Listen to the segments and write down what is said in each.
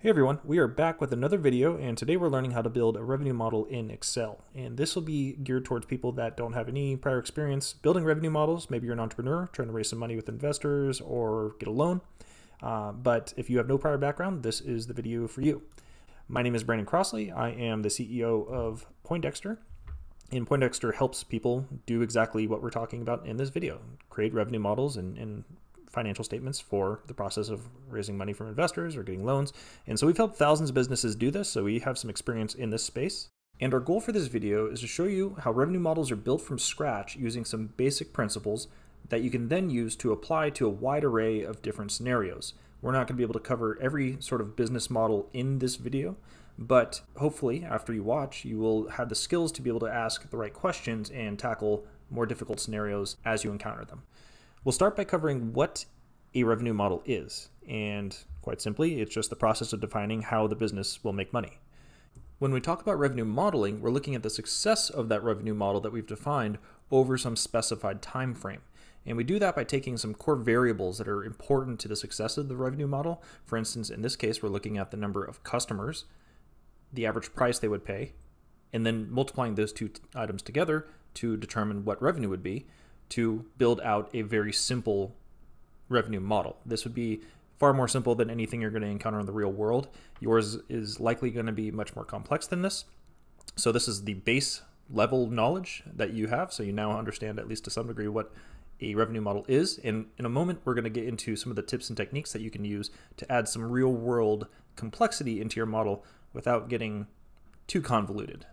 Hey everyone, we are back with another video and today we're learning how to build a revenue model in Excel. And this will be geared towards people that don't have any prior experience building revenue models. Maybe you're an entrepreneur trying to raise some money with investors or get a loan. Uh, but if you have no prior background, this is the video for you. My name is Brandon Crossley. I am the CEO of Poindexter. And Poindexter helps people do exactly what we're talking about in this video, create revenue models and, and financial statements for the process of raising money from investors or getting loans. And so we've helped thousands of businesses do this, so we have some experience in this space. And our goal for this video is to show you how revenue models are built from scratch using some basic principles that you can then use to apply to a wide array of different scenarios. We're not going to be able to cover every sort of business model in this video, but hopefully after you watch, you will have the skills to be able to ask the right questions and tackle more difficult scenarios as you encounter them. We'll start by covering what a revenue model is. And quite simply, it's just the process of defining how the business will make money. When we talk about revenue modeling, we're looking at the success of that revenue model that we've defined over some specified time frame. And we do that by taking some core variables that are important to the success of the revenue model. For instance, in this case, we're looking at the number of customers, the average price they would pay, and then multiplying those two items together to determine what revenue would be to build out a very simple revenue model. This would be far more simple than anything you're going to encounter in the real world. Yours is likely going to be much more complex than this. So this is the base level knowledge that you have. So you now understand at least to some degree what a revenue model is. And in a moment, we're going to get into some of the tips and techniques that you can use to add some real world complexity into your model without getting too convoluted.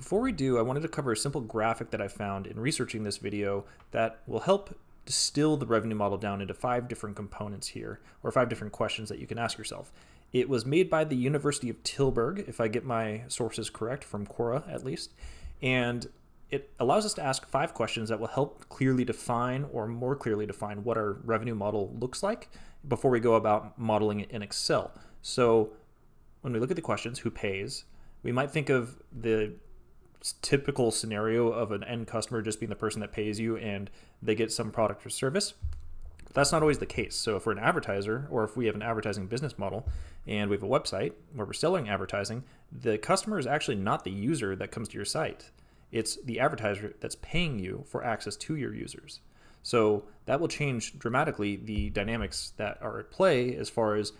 Before we do, I wanted to cover a simple graphic that I found in researching this video that will help distill the revenue model down into five different components here, or five different questions that you can ask yourself. It was made by the University of Tilburg, if I get my sources correct, from Quora at least, and it allows us to ask five questions that will help clearly define or more clearly define what our revenue model looks like before we go about modeling it in Excel. So when we look at the questions, who pays, we might think of the typical scenario of an end customer just being the person that pays you and they get some product or service. But that's not always the case. So if we're an advertiser or if we have an advertising business model and we have a website where we're selling advertising, the customer is actually not the user that comes to your site. It's the advertiser that's paying you for access to your users. So that will change dramatically the dynamics that are at play as far as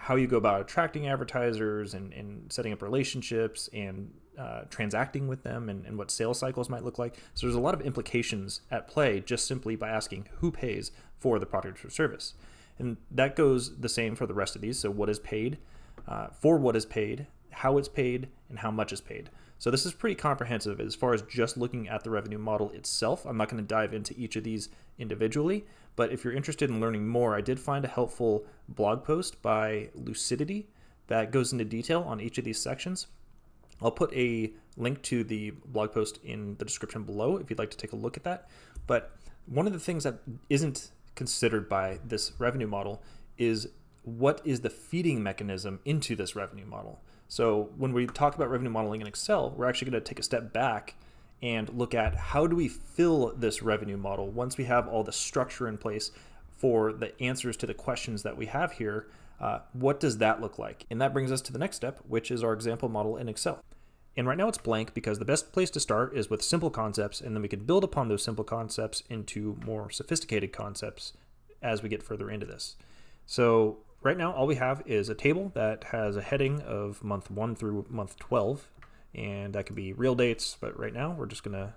how you go about attracting advertisers and, and setting up relationships and uh, transacting with them and, and what sales cycles might look like. So there's a lot of implications at play just simply by asking who pays for the product or service. And that goes the same for the rest of these. So what is paid, uh, for what is paid, how it's paid, and how much is paid. So this is pretty comprehensive as far as just looking at the revenue model itself. I'm not going to dive into each of these individually, but if you're interested in learning more, I did find a helpful blog post by Lucidity that goes into detail on each of these sections. I'll put a link to the blog post in the description below if you'd like to take a look at that. But one of the things that isn't considered by this revenue model is what is the feeding mechanism into this revenue model. So when we talk about revenue modeling in Excel, we're actually going to take a step back and look at how do we fill this revenue model once we have all the structure in place for the answers to the questions that we have here. Uh, what does that look like? And that brings us to the next step, which is our example model in Excel. And right now it's blank because the best place to start is with simple concepts, and then we can build upon those simple concepts into more sophisticated concepts as we get further into this. So right now all we have is a table that has a heading of month 1 through month 12 and that could be real dates, but right now we're just to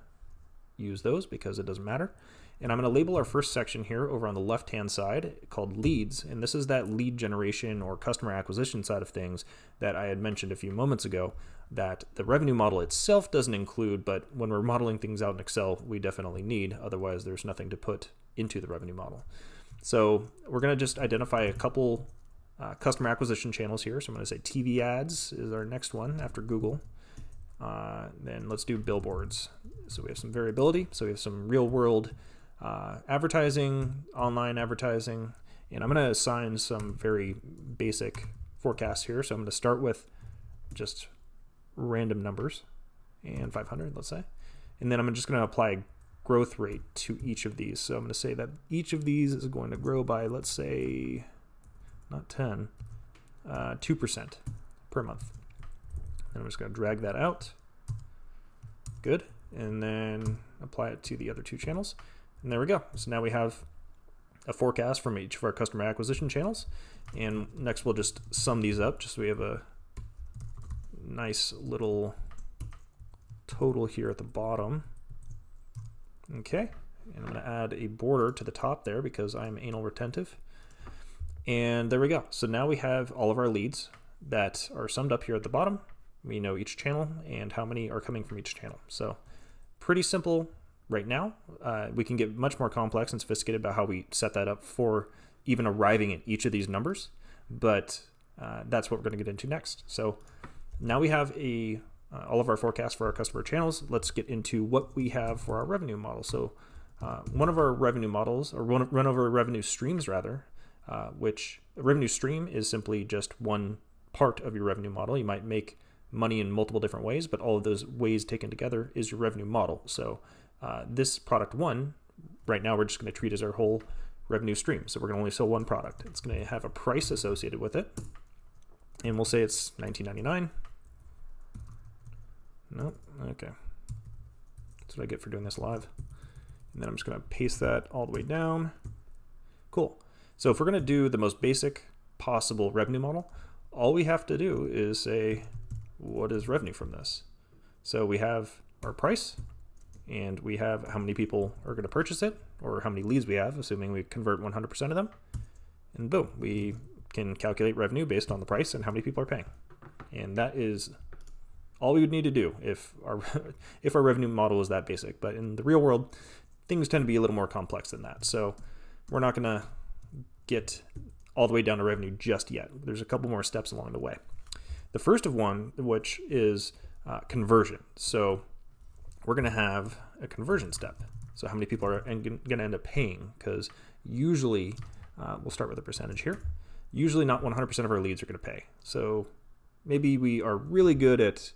use those because it doesn't matter. And I'm going to label our first section here over on the left hand side called leads. And this is that lead generation or customer acquisition side of things that I had mentioned a few moments ago that the revenue model itself doesn't include, but when we're modeling things out in Excel, we definitely need. Otherwise, there's nothing to put into the revenue model. So we're going to just identify a couple uh, customer acquisition channels here. So I'm going to say TV ads is our next one after Google. Uh, then let's do billboards. So we have some variability. So we have some real world uh, advertising, online advertising, and I'm going to assign some very basic forecasts here. So I'm going to start with just random numbers and 500, let's say. And then I'm just going to apply a growth rate to each of these. So I'm going to say that each of these is going to grow by, let's say, not 10, uh, 2% per month. And I'm just going to drag that out. Good. And then apply it to the other two channels. And there we go. So now we have a forecast from each of our customer acquisition channels. And next we'll just sum these up just so we have a nice little total here at the bottom. Okay, and I'm going to add a border to the top there because I'm anal retentive. And there we go. So now we have all of our leads that are summed up here at the bottom. We know each channel and how many are coming from each channel. So pretty simple right now. Uh, we can get much more complex and sophisticated about how we set that up for even arriving at each of these numbers. But uh, that's what we're going to get into next. So now we have a uh, all of our forecasts for our customer channels. Let's get into what we have for our revenue model. So uh, one of our revenue models, or run, run over revenue streams rather, uh, which a revenue stream is simply just one part of your revenue model. You might make money in multiple different ways, but all of those ways taken together is your revenue model. So uh, this product one, right now we're just going to treat as our whole revenue stream. So we're going to only sell one product. It's going to have a price associated with it. And we'll say it's 19.99. Nope. Okay. That's what I get for doing this live. And then I'm just going to paste that all the way down. Cool. So if we're going to do the most basic possible revenue model, all we have to do is say, what is revenue from this? So we have our price, and we have how many people are going to purchase it, or how many leads we have, assuming we convert 100% of them. And boom, we can calculate revenue based on the price and how many people are paying. And that is all we would need to do if our if our revenue model is that basic. But in the real world, things tend to be a little more complex than that. So we're not going to get all the way down to revenue just yet. There's a couple more steps along the way. The first of one, which is uh, conversion. So we're going to have a conversion step. So how many people are going to end up paying? Because usually, uh, we'll start with a percentage here. Usually not 100% of our leads are going to pay. So maybe we are really good at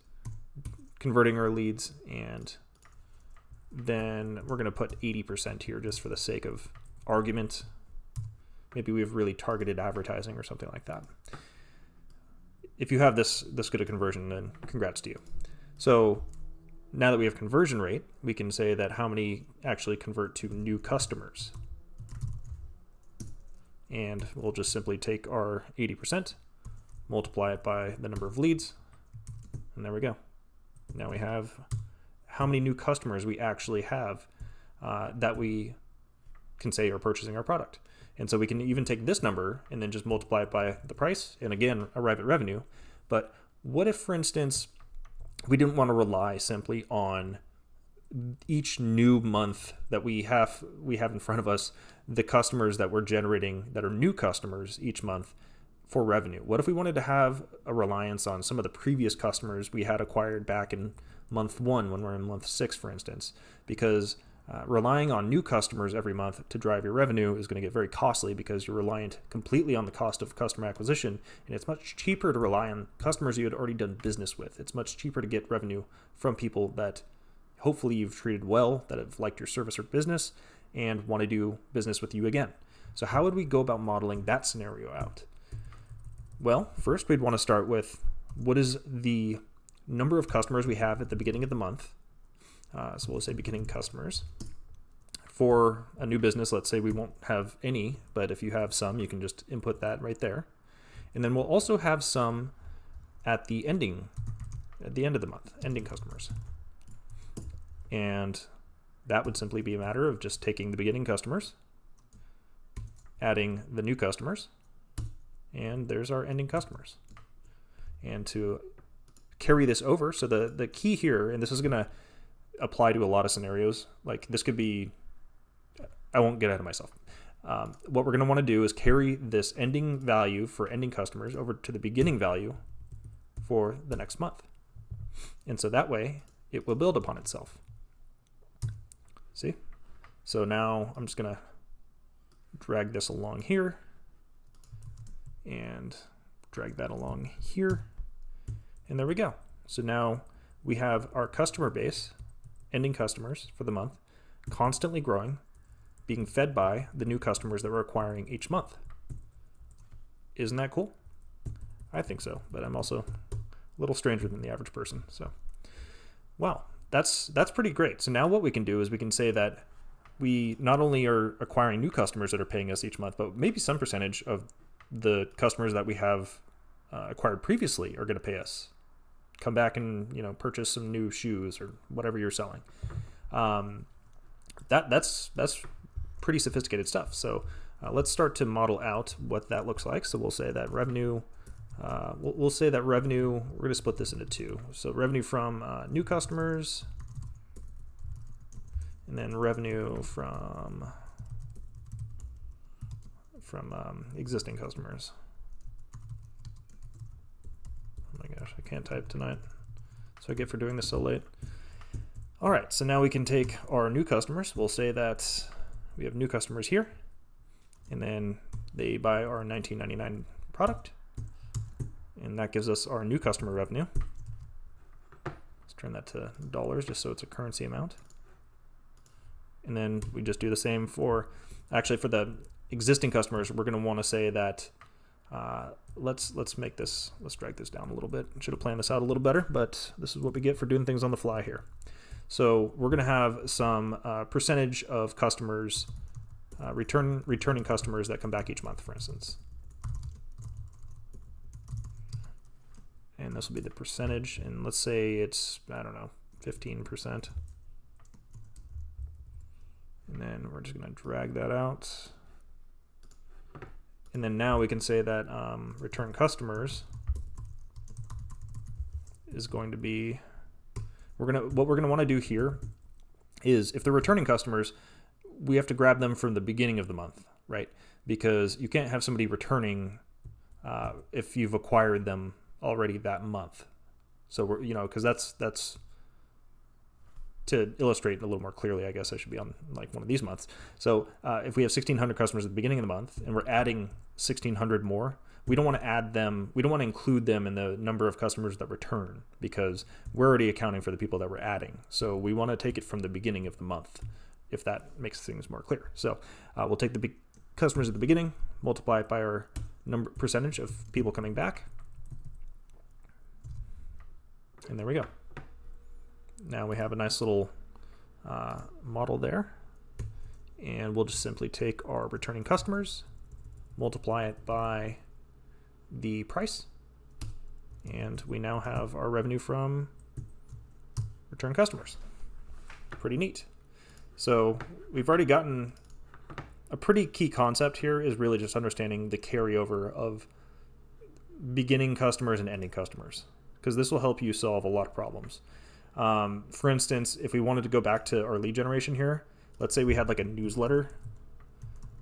converting our leads and then we're going to put 80% here just for the sake of argument. Maybe we have really targeted advertising or something like that. If you have this this good a conversion, then congrats to you. So now that we have conversion rate, we can say that how many actually convert to new customers. And we'll just simply take our 80%, multiply it by the number of leads, and there we go. Now we have how many new customers we actually have uh, that we can say are purchasing our product. And so we can even take this number and then just multiply it by the price and again arrive at revenue. But what if, for instance, we didn't want to rely simply on each new month that we have we have in front of us the customers that we're generating that are new customers each month for revenue? What if we wanted to have a reliance on some of the previous customers we had acquired back in month one when we're in month six, for instance? Because uh, relying on new customers every month to drive your revenue is going to get very costly because you're reliant completely on the cost of customer acquisition. And it's much cheaper to rely on customers you had already done business with. It's much cheaper to get revenue from people that hopefully you've treated well, that have liked your service or business, and want to do business with you again. So, how would we go about modeling that scenario out? Well, first we'd want to start with what is the number of customers we have at the beginning of the month. Uh, so we'll say beginning customers. For a new business, let's say we won't have any, but if you have some, you can just input that right there. And then we'll also have some at the ending, at the end of the month, ending customers. And that would simply be a matter of just taking the beginning customers, adding the new customers, and there's our ending customers. And to carry this over, so the, the key here, and this is to apply to a lot of scenarios, like this could be, I won't get ahead of myself. Um, what we're going to want to do is carry this ending value for ending customers over to the beginning value for the next month. And so that way it will build upon itself. See? So now I'm just going to drag this along here and drag that along here. And there we go. So now we have our customer base, ending customers for the month, constantly growing, being fed by the new customers that we're acquiring each month. Isn't that cool? I think so, but I'm also a little stranger than the average person. So, wow, that's that's pretty great. So now what we can do is we can say that we not only are acquiring new customers that are paying us each month, but maybe some percentage of the customers that we have uh, acquired previously are going to pay us. Come back and you know purchase some new shoes or whatever you're selling. Um, that that's that's pretty sophisticated stuff. So uh, let's start to model out what that looks like. So we'll say that revenue. Uh, we'll, we'll, say that revenue. We're going to split this into two. So revenue from uh, new customers and then revenue from from um, existing customers. My gosh, I can't type tonight. So I get for doing this so late. All right, so now we can take our new customers. We'll say that we have new customers here, and then they buy our 19.99 product, and that gives us our new customer revenue. Let's turn that to dollars just so it's a currency amount and then we just do the same for actually for the existing customers we're going to want to say that uh, let's let's make this let's drag this down a little bit. Should have planned this out a little better but this is what we get for doing things on the fly here. So we're going to have some uh, percentage of customers uh, return returning customers that come back each month for instance. And this will be the percentage and let's say it's I don't know 15 percent. And then we're just going to drag that out. And then now we can say that um, return customers is going to be, we're to, what we're going to want to do here is if they're returning customers, we have to grab them from the beginning of the month, right? Because you can't have somebody returning uh, if you've acquired them already that month. So we're, you know, because that's, that's, to illustrate a little more clearly, I guess I should be on like one of these months. So uh, if we have 1,600 customers at the beginning of the month and we're adding 1,600 more, we don't want to add them, we don't want to include them in the number of customers that return because we're already accounting for the people that we're adding. So we want to take it from the beginning of the month, if that makes things more clear. So uh, we'll take the big customers at the beginning, multiply it by our number percentage of people coming back. And there we go now we have a nice little uh, model there. And we'll just simply take our returning customers, multiply it by the price, and we now have our revenue from return customers. Pretty neat. So we've already gotten a pretty key concept here is really just understanding the carryover of beginning customers and ending customers because this will help you solve a lot of problems. Um, for instance, if we wanted to go back to our lead generation here, let's say we had like a newsletter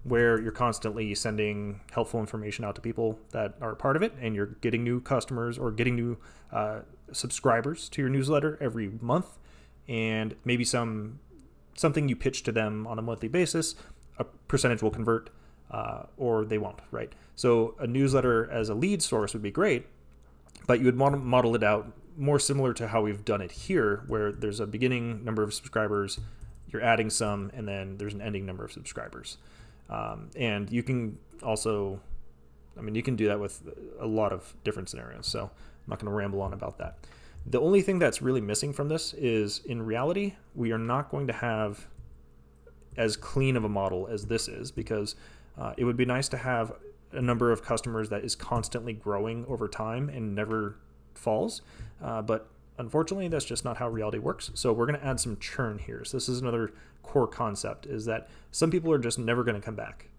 where you're constantly sending helpful information out to people that are part of it and you're getting new customers or getting new uh, subscribers to your newsletter every month and maybe some something you pitch to them on a monthly basis a percentage will convert uh, or they won't right? So a newsletter as a lead source would be great but you would want to model it out more similar to how we've done it here, where there's a beginning number of subscribers, you're adding some, and then there's an ending number of subscribers. Um, and you can also, I mean, you can do that with a lot of different scenarios. So I'm not going to ramble on about that. The only thing that's really missing from this is in reality, we are not going to have as clean of a model as this is because uh, it would be nice to have a number of customers that is constantly growing over time and never falls. Uh, but unfortunately, that's just not how reality works. So we're going to add some churn here. So this is another core concept is that some people are just never going to come back.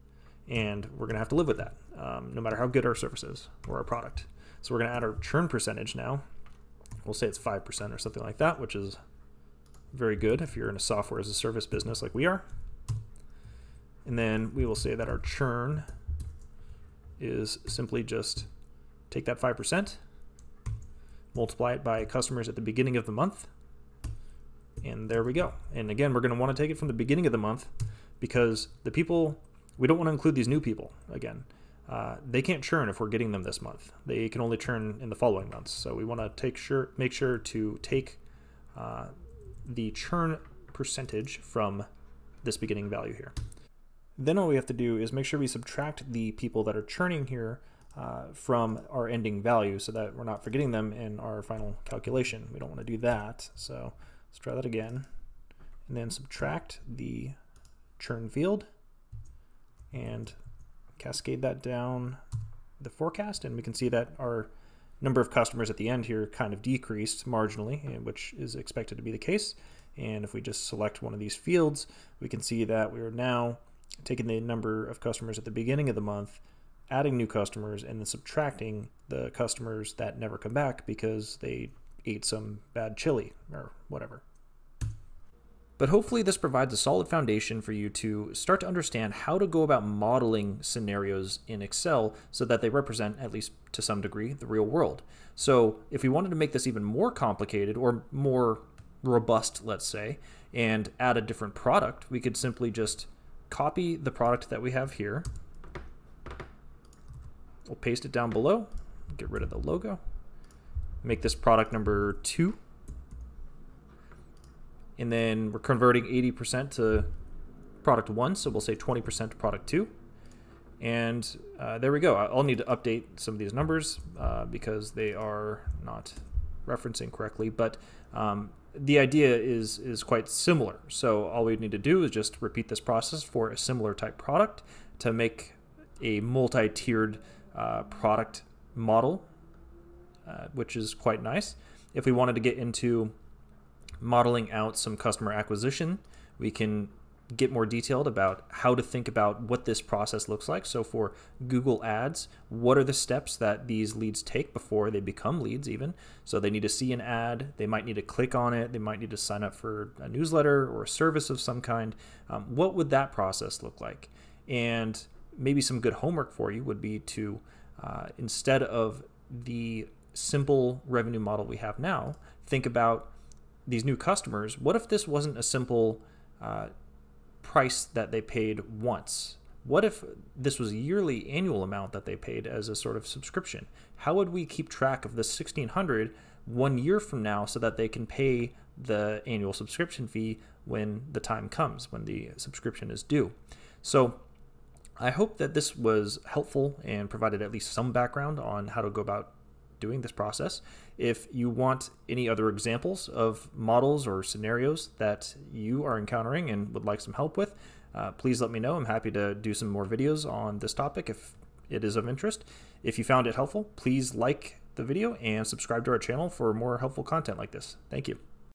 And we're going to have to live with that, um, no matter how good our service is or our product. So we're going to add our churn percentage now. We'll say it's 5% or something like that, which is very good if you're in a software as a service business like we are. And then we will say that our churn is simply just take that 5% multiply it by customers at the beginning of the month, and there we go. And again, we're going to want to take it from the beginning of the month because the people, we don't want to include these new people again. Uh, they can't churn if we're getting them this month. They can only churn in the following months. So we want to take sure, make sure to take uh, the churn percentage from this beginning value here. Then all we have to do is make sure we subtract the people that are churning here uh, from our ending value so that we're not forgetting them in our final calculation. We don't want to do that. So let's try that again. And then subtract the churn field and cascade that down the forecast. And we can see that our number of customers at the end here kind of decreased marginally, which is expected to be the case. And if we just select one of these fields, we can see that we are now taking the number of customers at the beginning of the month, adding new customers, and then subtracting the customers that never come back because they ate some bad chili or whatever. But hopefully this provides a solid foundation for you to start to understand how to go about modeling scenarios in Excel so that they represent, at least to some degree, the real world. So if we wanted to make this even more complicated or more robust, let's say, and add a different product, we could simply just copy the product that we have here. We'll paste it down below, get rid of the logo, make this product number two. And then we're converting 80% to product one, so we'll say 20% to product two. And uh, there we go. I'll need to update some of these numbers uh, because they are not referencing correctly, but um, the idea is is quite similar. So all we need to do is just repeat this process for a similar type product to make a multi-tiered uh, product model, uh, which is quite nice. If we wanted to get into modeling out some customer acquisition, we can get more detailed about how to think about what this process looks like. So for Google Ads, what are the steps that these leads take before they become leads even? So they need to see an ad, they might need to click on it, they might need to sign up for a newsletter or a service of some kind. Um, what would that process look like? And maybe some good homework for you would be to, uh, instead of the simple revenue model we have now, think about these new customers. What if this wasn't a simple uh, price that they paid once. What if this was a yearly annual amount that they paid as a sort of subscription? How would we keep track of the 1600 one year from now so that they can pay the annual subscription fee when the time comes, when the subscription is due? So I hope that this was helpful and provided at least some background on how to go about doing this process. If you want any other examples of models or scenarios that you are encountering and would like some help with, uh, please let me know. I'm happy to do some more videos on this topic if it is of interest. If you found it helpful, please like the video and subscribe to our channel for more helpful content like this. Thank you.